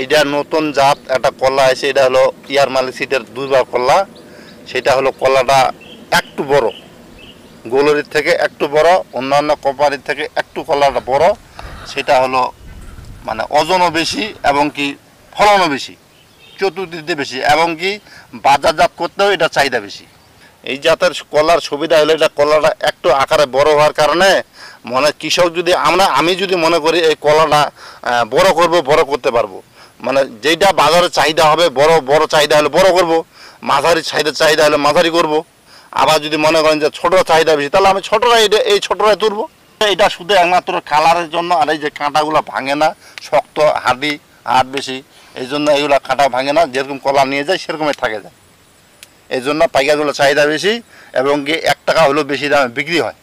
এইটা নতুন জাত, একটা কলা আছে, এটা হলো ইয়ার মালি সিটের দুইবার কলা। সেটা হলো কলাটা একটু বড়। গোলরির থেকে একটু বড়, অন্যান্য কোম্পানির থেকে একটু কলাটা বড়। সেটা হলো মানে ওজনও বেশি এবং কি ফলনও বেশি চতুর্দিকে বেশি এবং কি বাজারজাত করতেও এটা চাহিদা বেশি। এই জাতের কলার সুবিধা হলো এটা কলাটা একটু আকারে বড় হওয়ার কারণে মনে কৃষক যদি আমরা, আমি যদি মনে করি এই কলাটা বড় করব, বড় করতে পারব। মানে যেটা বাজারে চাহিদা হবে, বড় বড় চাহিদা হলে বড় করব, মাঝারি চাহিদা চাহিদা হলে মাঝারি করব। আবার যদি মনে করেন যে ছোট চাহিদা বেশি, তাহলে আমি ছোটরা এটা, এই ছোটরাই তুলবো। এটা শুধু একমাত্র কালারের জন্য, আর এই যে কাঁটাগুলো ভাঙে না, শক্ত হাডি হাট বেশি, এই জন্য এইগুলো কাঁটা ভাঙে না, যেরকম কলা নিয়ে যায়, সেরকমই থাকে যায়। এই জন্য পাইকারগুলো চাহিদা বেশি, এবং এক টাকা হলেও বেশি দামে বিক্রি হয়।